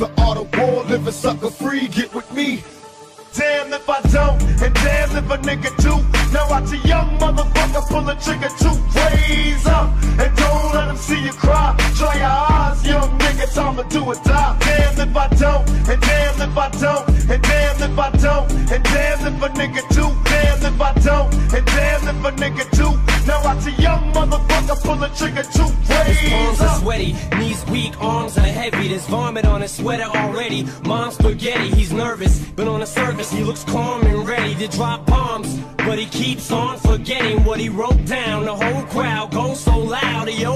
The art of war, living sucker free, get with me. Damn if I don't, and damn if a nigga do. Now watch a young motherfucker pull a trigger to raise up. And don't let him see you cry. Dry your eyes, young nigga, time to do or die. Damn if I don't, and damn if I don't, and damn if I don't, and damn if a nigga do. Damn if I don't, and damn if a nigga do. Now watch a young motherfucker pull a trigger to His palms raise are sweaty, knees weak, arms are heavy. There's vomit on his sweater already. Mom's spaghetti, he's nervous, but on the surface he looks calm and ready to drop bombs. But he keeps on forgetting what he wrote down. The whole crowd goes so loud, he.